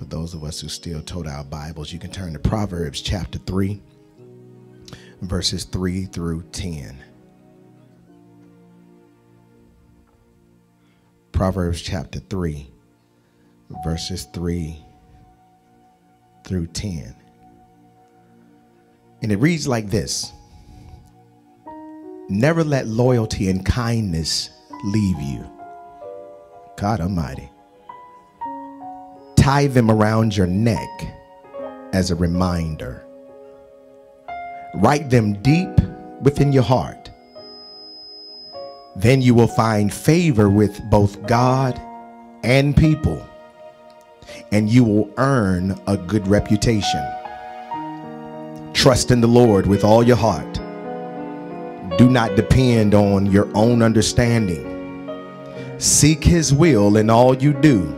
For those of us who still tote our Bibles, you can turn to Proverbs chapter 3, verses 3 through 10. Proverbs chapter 3, verses 3 through 10. And it reads like this Never let loyalty and kindness leave you. God Almighty. Tie them around your neck as a reminder. Write them deep within your heart. Then you will find favor with both God and people, and you will earn a good reputation. Trust in the Lord with all your heart. Do not depend on your own understanding. Seek his will in all you do,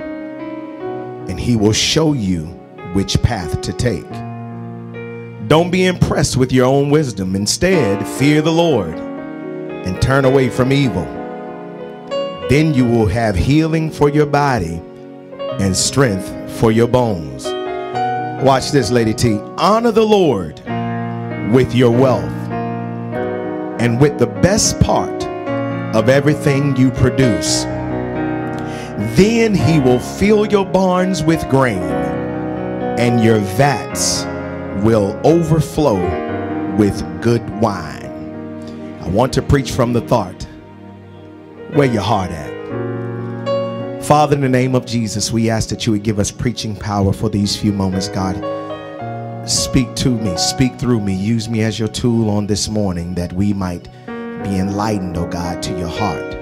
and he will show you which path to take. Don't be impressed with your own wisdom. Instead, fear the Lord and turn away from evil. Then you will have healing for your body and strength for your bones. Watch this, Lady T. Honor the Lord with your wealth and with the best part of everything you produce. Then he will fill your barns with grain, and your vats will overflow with good wine. I want to preach from the thought. Where your heart at? Father, in the name of Jesus, we ask that you would give us preaching power for these few moments, God. Speak to me, speak through me, use me as your tool on this morning that we might be enlightened, oh God, to your heart.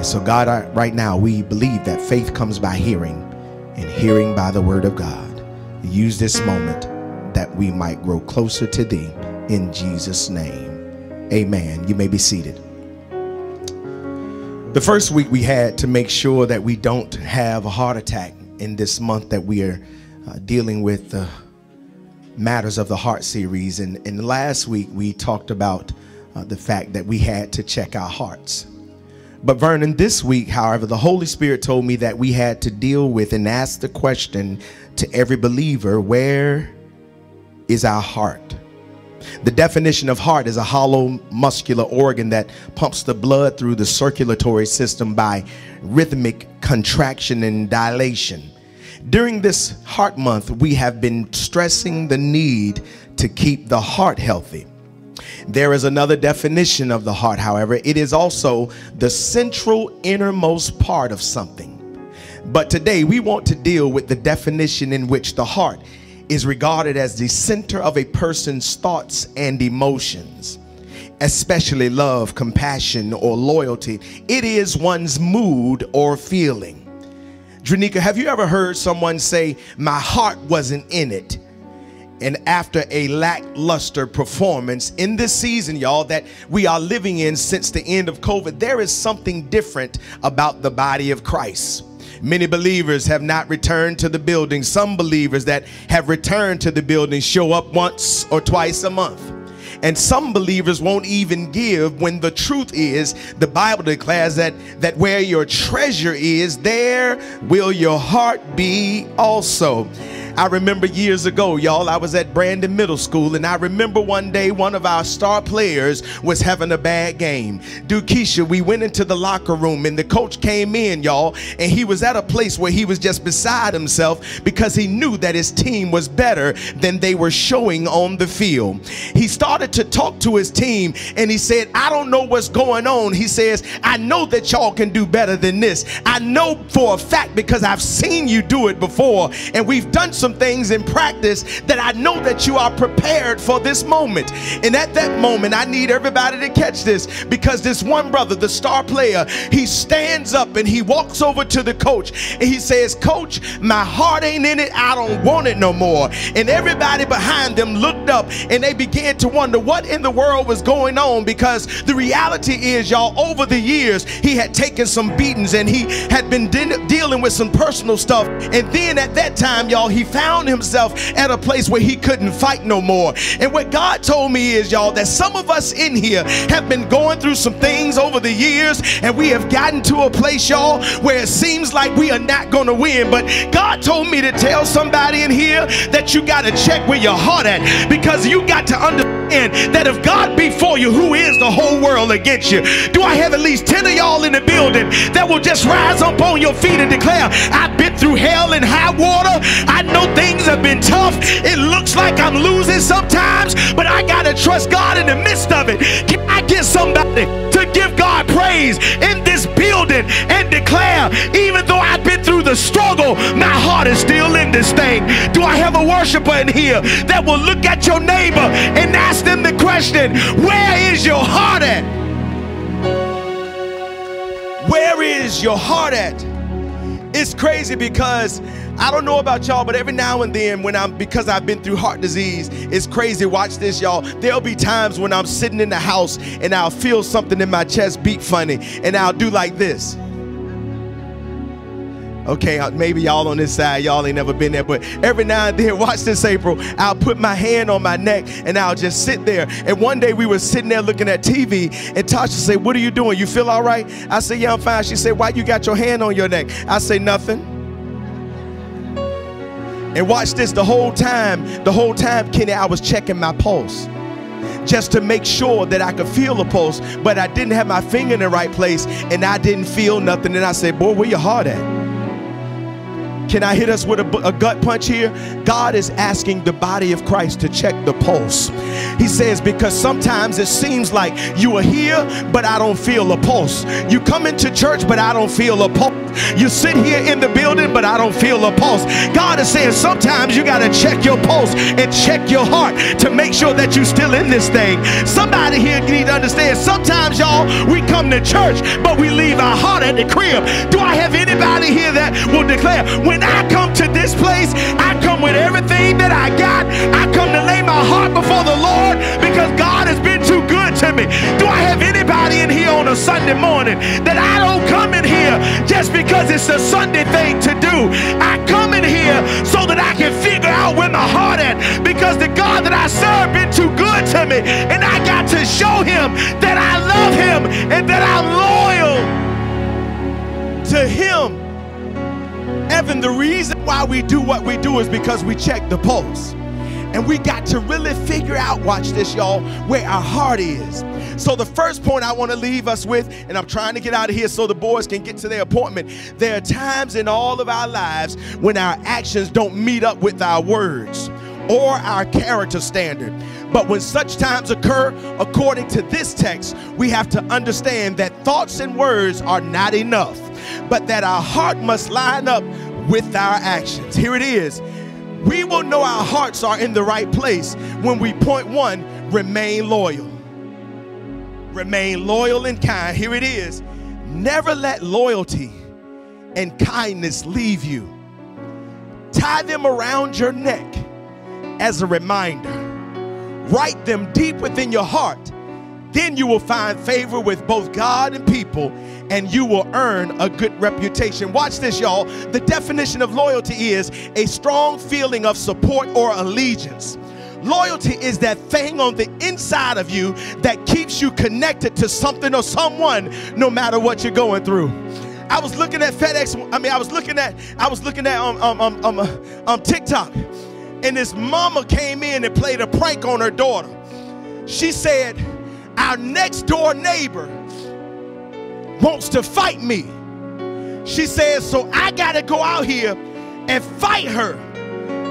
And so, God, right now, we believe that faith comes by hearing and hearing by the word of God. Use this moment that we might grow closer to thee in Jesus' name. Amen. You may be seated. The first week we had to make sure that we don't have a heart attack in this month that we are uh, dealing with the matters of the heart series. And, and last week we talked about uh, the fact that we had to check our hearts. But Vernon, this week, however, the Holy Spirit told me that we had to deal with and ask the question to every believer where is our heart? The definition of heart is a hollow muscular organ that pumps the blood through the circulatory system by rhythmic contraction and dilation. During this heart month, we have been stressing the need to keep the heart healthy. There is another definition of the heart, however. It is also the central innermost part of something. But today we want to deal with the definition in which the heart is regarded as the center of a person's thoughts and emotions, especially love, compassion, or loyalty. It is one's mood or feeling. Dranika, have you ever heard someone say, My heart wasn't in it? And after a lackluster performance in this season, y'all, that we are living in since the end of COVID, there is something different about the body of Christ. Many believers have not returned to the building. Some believers that have returned to the building show up once or twice a month. And some believers won't even give when the truth is the Bible declares that that where your treasure is, there will your heart be also. I remember years ago, y'all, I was at Brandon Middle School, and I remember one day one of our star players was having a bad game. Keisha, we went into the locker room, and the coach came in, y'all, and he was at a place where he was just beside himself because he knew that his team was better than they were showing on the field. He started to talk to his team, and he said, I don't know what's going on. He says, I know that y'all can do better than this. I know for a fact because I've seen you do it before, and we've done some things in practice that I know that you are prepared for this moment. And at that moment, I need everybody to catch this because this one brother, the star player, he stands up and he walks over to the coach and he says, Coach, my heart ain't in it. I don't want it no more. And everybody behind them looked up and they began to wonder what in the world was going on because the reality is, y'all, over the years, he had taken some beatings and he had been de- dealing with some personal stuff. And then at that time, y'all, he found himself at a place where he couldn't fight no more. And what God told me is, y'all, that some of us in here have been going through some things over the years, and we have gotten to a place, y'all, where it seems like we are not going to win. But God told me to tell somebody in here that you got to check where your heart at because you got to understand that if God be for you, who is the whole world against you? Do I have at least 10 of y'all in the building that will just rise up on your feet and declare, I've been through hell and high water. I know things have been tough. It looks like I'm losing sometimes, but I got to trust God in the midst of it. Can I get somebody to give God praise in this building and declare, even though I've been through the struggle, my heart is still in this thing? Do I have a worshiper in here that will look at your neighbor and ask them the question, Where is your heart at? Where is your heart at? It's crazy because I don't know about y'all, but every now and then when I'm because I've been through heart disease, it's crazy. Watch this, y'all. There'll be times when I'm sitting in the house and I'll feel something in my chest beat funny, and I'll do like this. Okay, uh, maybe y'all on this side, y'all ain't never been there, but every now and then, watch this, April. I'll put my hand on my neck and I'll just sit there. And one day we were sitting there looking at TV, and Tasha said, What are you doing? You feel all right? I said, Yeah, I'm fine. She said, Why you got your hand on your neck? I say, Nothing. And watch this the whole time, the whole time, Kenny, I was checking my pulse just to make sure that I could feel the pulse, but I didn't have my finger in the right place and I didn't feel nothing. And I said, Boy, where your heart at? Can I hit us with a, a, gut punch here? God is asking the body of Christ to check the pulse. He says, because sometimes it seems like you are here, but I don't feel a pulse. You come into church, but I don't feel a pulse. You sit here in the building, but I don't feel a pulse. God is saying sometimes you got to check your pulse and check your heart to make sure that you're still in this thing. Somebody here need to understand sometimes, y'all, we come to church, but we leave our heart at the crib. Do I have anybody here that will declare, when I come to this place, I come with everything that I got? I come to lay my heart before the Lord because God has been too good to me. Do I have anybody in here on a Sunday morning that I don't come in here just because it's a Sunday thing to do? I come in here so that I can figure out where my heart at because the God that I serve been too good to me and I got to show him that I love him and that I'm loyal to him. Evan, the reason why we do what we do is because we check the pulse. And we got to really figure out, watch this, y'all, where our heart is. So, the first point I want to leave us with, and I'm trying to get out of here so the boys can get to their appointment. There are times in all of our lives when our actions don't meet up with our words or our character standard. But when such times occur, according to this text, we have to understand that thoughts and words are not enough, but that our heart must line up with our actions. Here it is we will know our hearts are in the right place when we, point one, remain loyal. Remain loyal and kind. Here it is. Never let loyalty and kindness leave you. Tie them around your neck as a reminder. Write them deep within your heart. Then you will find favor with both God and people and you will earn a good reputation. Watch this, y'all. The definition of loyalty is a strong feeling of support or allegiance. Loyalty is that thing on the inside of you that keeps you connected to something or someone no matter what you're going through. I was looking at FedEx. I mean, I was looking at I was looking at um um um um, uh, um TikTok, and this mama came in and played a prank on her daughter. She said, "Our next door neighbor wants to fight me. She says, So I got to go out here and fight her.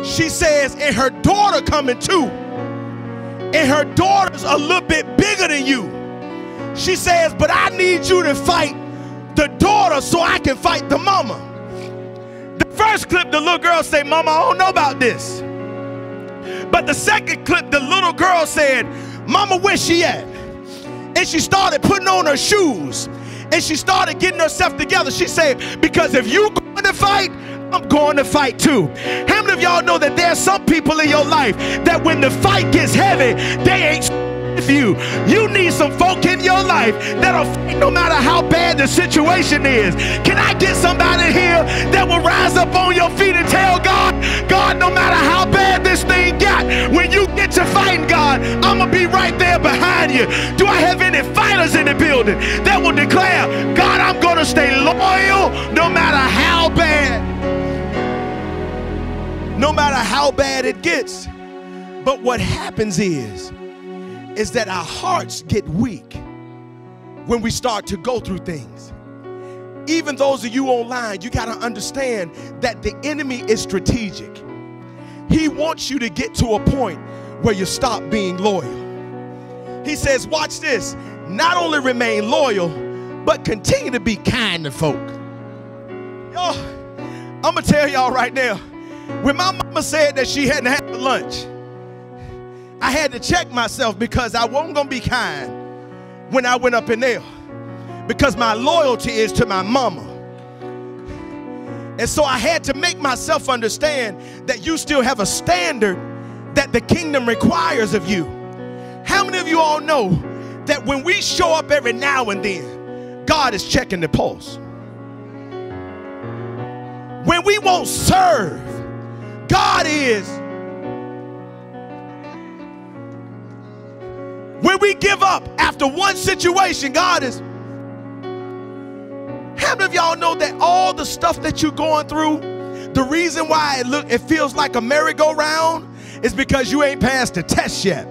She says, And her daughter coming too. And her daughter's a little bit bigger than you. She says, But I need you to fight the daughter so I can fight the mama. The first clip, the little girl said, Mama, I don't know about this. But the second clip, the little girl said, Mama, where she at? And she started putting on her shoes and she started getting herself together. She said, because if you going to fight, I'm going to fight too. How many of y'all know that there's some people in your life that when the fight gets heavy, they ain't with you. You need some folk in your life that'll fight no matter how bad the situation is. Can I get somebody here that will rise up on your feet and tell God, God, no matter how bad this thing got, when you get to fighting God, I'm going to be right there behind you. Do I have any fighters in the building that will declare, God, I'm going to stay loyal no matter how bad? No matter how bad it gets. But what happens is, is that our hearts get weak when we start to go through things. Even those of you online, you got to understand that the enemy is strategic. He wants you to get to a point where you stop being loyal. He says, Watch this, not only remain loyal, but continue to be kind to folk. Yo, I'm gonna tell y'all right now, when my mama said that she hadn't had lunch, I had to check myself because I wasn't gonna be kind when I went up in there because my loyalty is to my mama. And so I had to make myself understand that you still have a standard that the kingdom requires of you. How many of you all know that when we show up every now and then, God is checking the pulse? When we won't serve, God is. When we give up after one situation, God is. How many of y'all know that all the stuff that you're going through, the reason why it look it feels like a merry-go-round is because you ain't passed the test yet.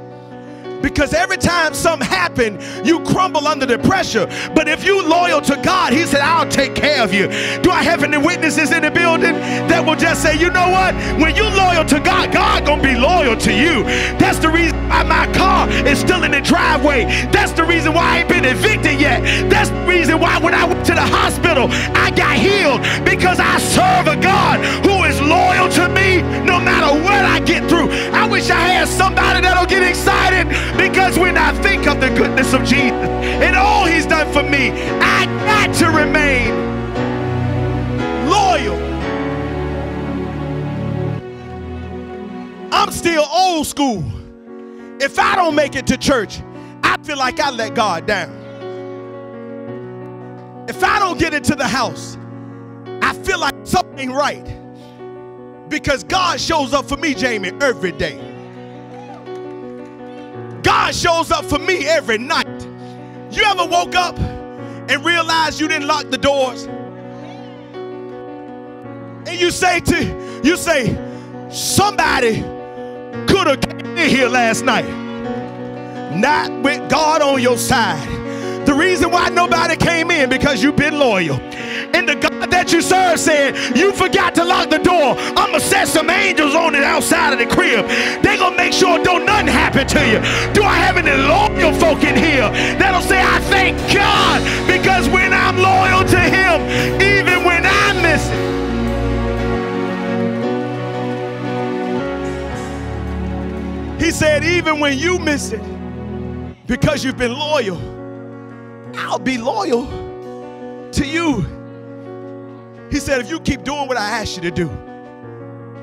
Because every time something happen, you crumble under the pressure. But if you loyal to God, He said, I'll take care of you. Do I have any witnesses in the building that will just say, you know what? When you loyal to God, God gonna be loyal to you. That's the reason why my car is still in the driveway. That's the reason why I ain't been evicted yet. That's the reason why when I to the hospital, I got healed because I serve a God who is loyal to me no matter what I get through. I wish I had somebody that'll get excited because when I think of the goodness of Jesus and all he's done for me, I got to remain loyal. I'm still old school. If I don't make it to church, I feel like I let God down. If I don't get into the house, I feel like something right. Because God shows up for me, Jamie, every day. God shows up for me every night. You ever woke up and realized you didn't lock the doors? And you say to you say, somebody could have came in here last night. Not with God on your side. The reason why nobody came in because you've been loyal. And the God that you serve said, you forgot to lock the door. I'm going to set some angels on the outside of the crib. They're going to make sure don't nothing happen to you. Do I have any loyal folk in here that'll say, I thank God because when I'm loyal to him, even when I miss it, He said, even when you miss it, because you've been loyal, I'll be loyal to you. He said, if you keep doing what I asked you to do,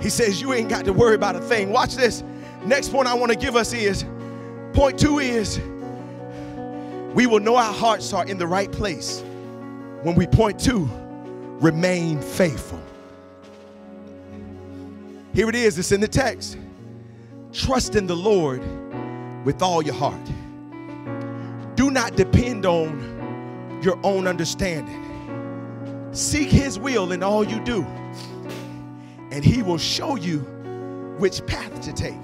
he says, you ain't got to worry about a thing. Watch this. Next point I want to give us is point two is we will know our hearts are in the right place when we point two remain faithful. Here it is, it's in the text. Trust in the Lord with all your heart. Do not depend on your own understanding. Seek His will in all you do, and He will show you which path to take.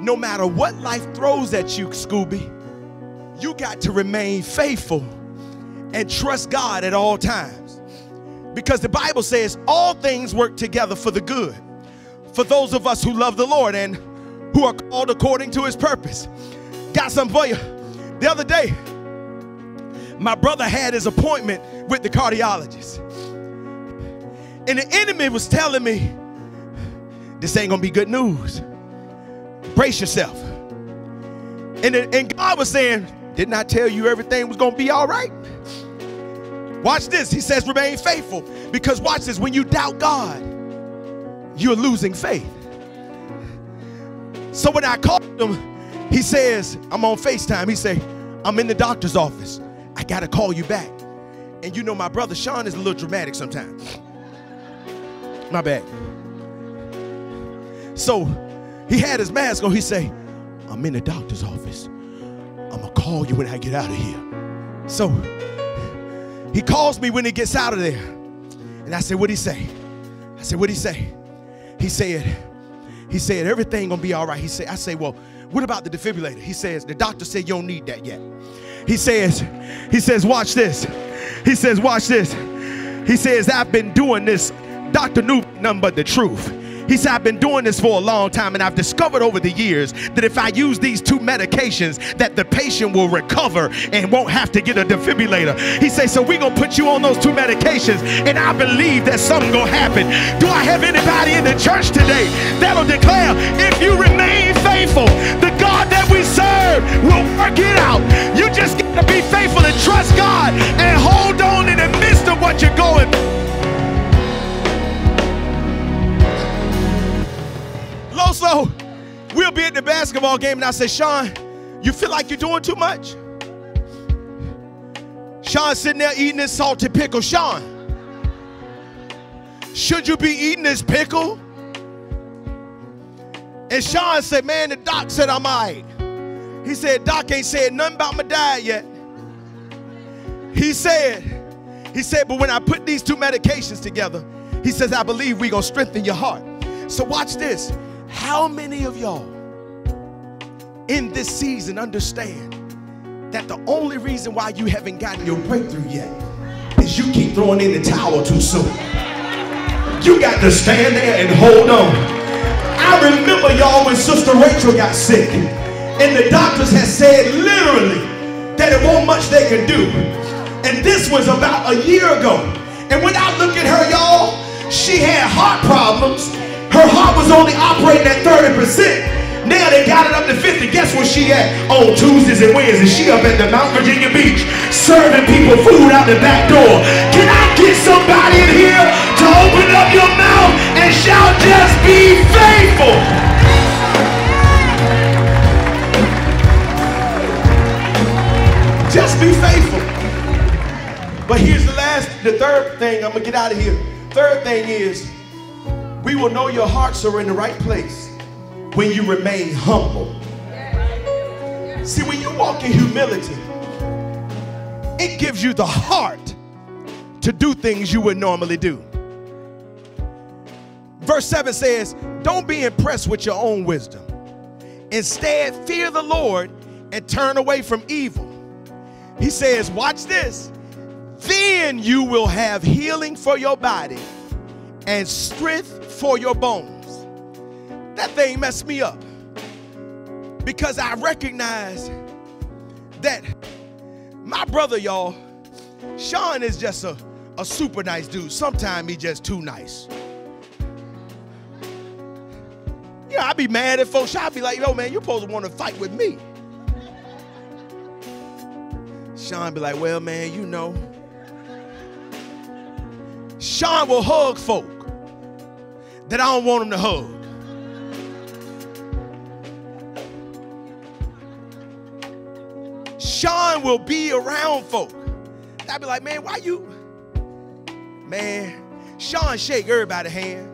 No matter what life throws at you, Scooby, you got to remain faithful and trust God at all times. Because the Bible says all things work together for the good for those of us who love the Lord and who are called according to his purpose. Got something for you. The other day, my brother had his appointment with the cardiologist. And the enemy was telling me, this ain't gonna be good news. Brace yourself. And, the, and God was saying, didn't I tell you everything was gonna be all right? Watch this. He says, remain faithful. Because watch this, when you doubt God, you're losing faith. So when I called him, he says, I'm on FaceTime. He say, I'm in the doctor's office. I gotta call you back. And you know my brother Sean is a little dramatic sometimes. My bad. So he had his mask on. He say, I'm in the doctor's office. I'm going to call you when I get out of here. So he calls me when he gets out of there. And I said, What'd he say? I said, What'd he say? He said, He said, everything gonna be all right. He said, I say, Well, what about the defibrillator? He says, the doctor said you don't need that yet. He says, he says, watch this. He says, watch this. He says, I've been doing this. Dr. knew nothing but the truth. He said, I've been doing this for a long time, and I've discovered over the years that if I use these two medications, that the patient will recover and won't have to get a defibrillator. He said, so we're gonna put you on those two medications, and I believe that something gonna happen. Do I have anybody in the church today that'll declare, if you remain faithful, the God that we serve will work it out. You just gotta be faithful and trust God and hold on in the midst of what you're going. Loso, we'll be at the basketball game, and I say, Sean, you feel like you're doing too much? Sean sitting there eating this salted pickle. Sean, should you be eating this pickle? And Sean said, Man, the doc said I'm all right. He said, Doc ain't said nothing about my diet yet. He said, he said, but when I put these two medications together, he says, I believe we're gonna strengthen your heart. So watch this. How many of y'all in this season understand that the only reason why you haven't gotten your breakthrough yet is you keep throwing in the towel too soon? You got to stand there and hold on. I remember y'all when Sister Rachel got sick, and the doctors had said literally that it won't much they can do. And this was about a year ago. And when I look at her, y'all, she had heart problems her heart was only operating at 30%. Now they got it up to 50. Guess where she at? On Tuesdays and Wednesdays. She up at the Mount Virginia Beach serving people food out the back door. Can I get somebody in here to open up your But here's the last, the third thing. I'm going to get out of here. Third thing is we will know your hearts are in the right place when you remain humble. See, when you walk in humility, it gives you the heart to do things you would normally do. Verse 7 says, Don't be impressed with your own wisdom. Instead, fear the Lord and turn away from evil. He says, Watch this. Then you will have healing for your body and strength for your bones. That thing messed me up because I recognize that my brother, y'all, Sean is just a, a super nice dude. Sometimes he just too nice. Yeah, I'd be mad at folks. I'd be like, yo, man, you're supposed to want to fight with me. Sean be like, well, man, you know. Sean will hug folk that I don't want them to hug. Sean will be around folk. I'd be like, man, why you? Man, Sean shake everybody's hand.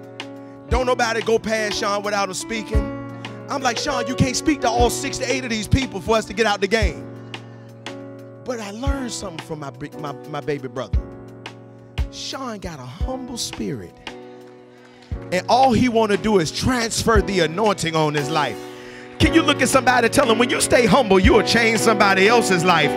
Don't nobody go past Sean without him speaking. I'm like, Sean, you can't speak to all six to eight of these people for us to get out the game. But I learned something from my, my, my baby brother. Sean got a humble spirit and all he want to do is transfer the anointing on his life. Can you look at somebody and tell them when you stay humble, you will change somebody else's life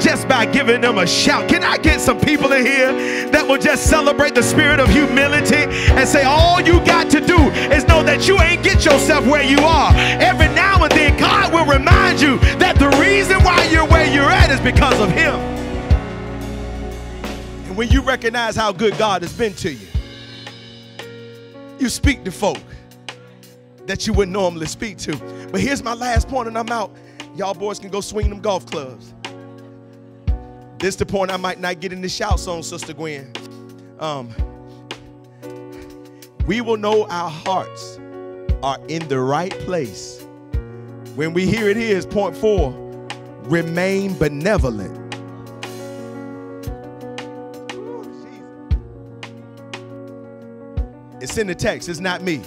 just by giving them a shout? Can I get some people in here that will just celebrate the spirit of humility and say, all you got to do is know that you ain't get yourself where you are. Every now and then, God will remind you that the reason why you're where you're at is because of Him. When you recognize how good God has been to you, you speak to folk that you wouldn't normally speak to. But here's my last point, and I'm out. Y'all boys can go swing them golf clubs. This the point I might not get in the shout song, Sister Gwen. Um, we will know our hearts are in the right place when we hear it is point four remain benevolent It's in the text, it's not me.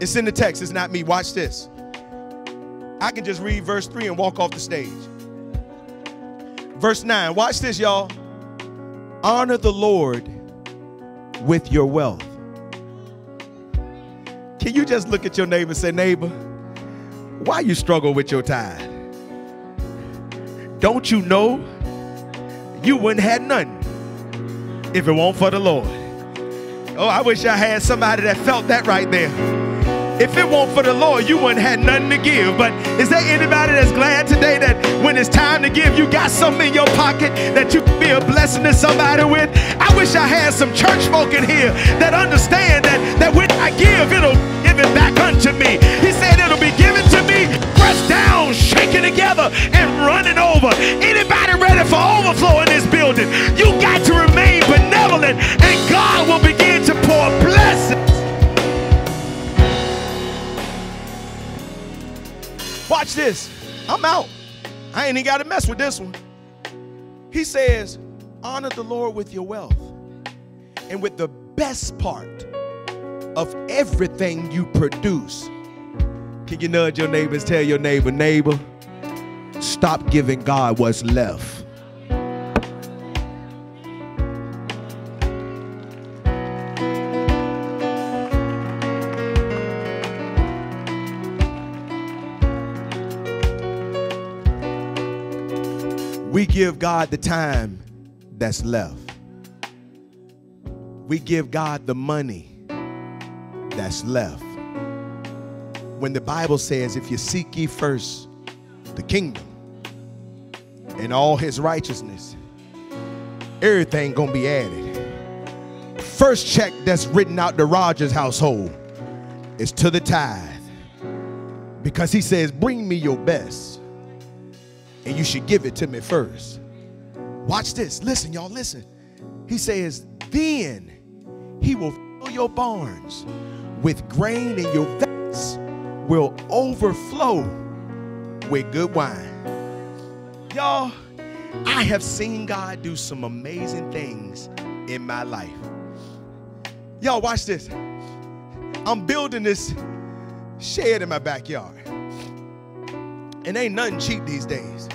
It's in the text, it's not me. Watch this. I can just read verse 3 and walk off the stage. Verse 9. Watch this, y'all. Honor the Lord with your wealth. Can you just look at your neighbor and say, neighbor, why you struggle with your tithe? Don't you know you wouldn't have nothing if it won't for the Lord? Oh, I wish I had somebody that felt that right there. If it weren't for the Lord, you wouldn't have nothing to give. But is there anybody that's glad today that when it's time to give, you got something in your pocket that you can be a blessing to somebody with? I wish I had some church folk in here that understand that, that when I give, it'll give it back unto me. Be given to me, pressed down, shaken together, and running over. Anybody ready for overflow in this building? You got to remain benevolent, and God will begin to pour blessings. Watch this. I'm out. I ain't even got to mess with this one. He says, honor the Lord with your wealth and with the best part of everything you produce. Can you nudge your neighbors? Tell your neighbor, neighbor, stop giving God what's left. We give God the time that's left. We give God the money that's left. When the Bible says, if you seek ye first the kingdom and all his righteousness, everything gonna be added. First check that's written out the Rodgers household is to the tithe. Because he says, bring me your best and you should give it to me first. Watch this. Listen, y'all, listen. He says, Then he will fill your barns with grain, and your vats will overflow with good wine. Y'all, I have seen God do some amazing things in my life. Y'all, watch this. I'm building this shed in my backyard. And ain't nothing cheap these days.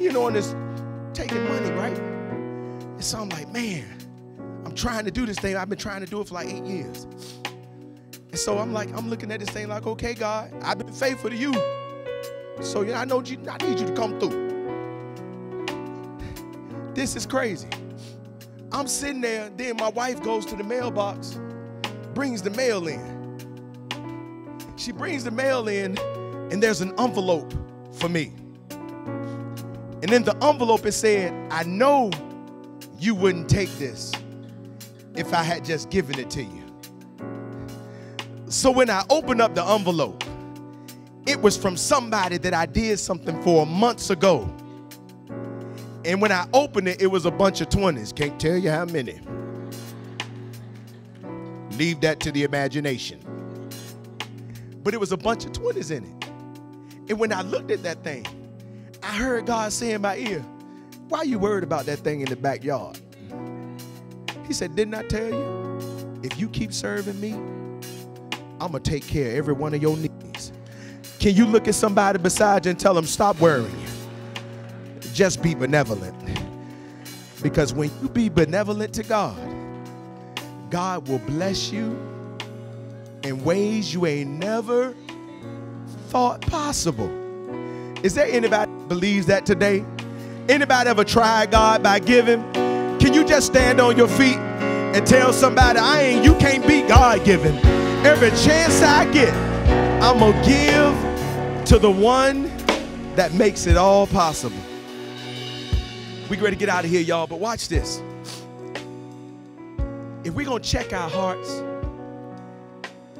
You know, and it's taking money, right? And so I'm like, man, I'm trying to do this thing. I've been trying to do it for like eight years. And so I'm like, I'm looking at this thing like, okay, God, I've been faithful to you. So yeah, I know you, I need you to come through. This is crazy. I'm sitting there, then my wife goes to the mailbox, brings the mail in. She brings the mail in, and there's an envelope for me. And in the envelope, it said, I know you wouldn't take this if I had just given it to you. So when I opened up the envelope, it was from somebody that I did something for months ago. And when I opened it, it was a bunch of 20s. Can't tell you how many. Leave that to the imagination. But it was a bunch of 20s in it. And when I looked at that thing, I heard God say in my ear, Why are you worried about that thing in the backyard? He said, Didn't I tell you? If you keep serving me, I'm going to take care of every one of your needs. Can you look at somebody beside you and tell them, Stop worrying? Just be benevolent. Because when you be benevolent to God, God will bless you in ways you ain't never thought possible. Is there anybody believes that today? Anybody ever tried God by giving? Can you just stand on your feet and tell somebody, I ain't, you can't be God given. Every chance I get, I'm gonna give to the one that makes it all possible. We ready to get out of here, y'all, but watch this. If we're gonna check our hearts,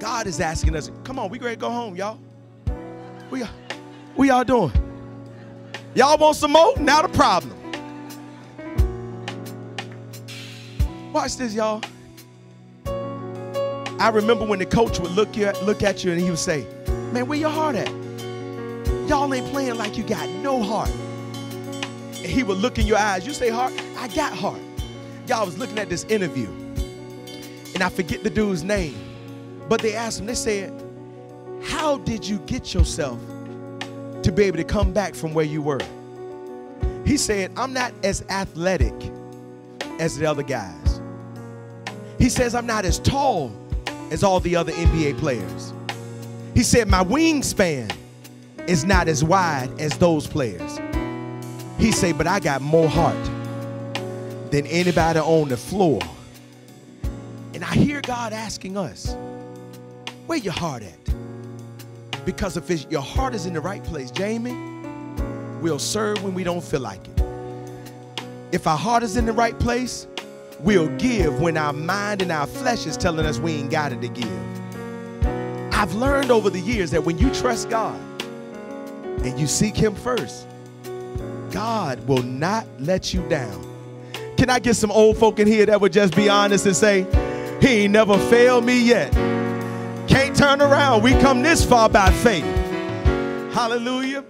God is asking us, come on, we ready to go home, y'all. We, we y'all doing? Y'all want some more? Now the problem. Watch this, y'all. I remember when the coach would look at, look at you and he would say, Man, where your heart at? Y'all ain't playing like you got no heart. And he would look in your eyes. You say heart? I got heart. Y'all was looking at this interview. And I forget the dude's name. But they asked him, they said, How did you get yourself to be able to come back from where you were. He said, I'm not as athletic as the other guys. He says, I'm not as tall as all the other NBA players. He said, My wingspan is not as wide as those players. He said, But I got more heart than anybody on the floor. And I hear God asking us, Where your heart at? Because if your heart is in the right place, Jamie, we'll serve when we don't feel like it. If our heart is in the right place, we'll give when our mind and our flesh is telling us we ain't got it to give. I've learned over the years that when you trust God and you seek Him first, God will not let you down. Can I get some old folk in here that would just be honest and say, He ain't never failed me yet? Can't turn around. We come this far by faith. Hallelujah.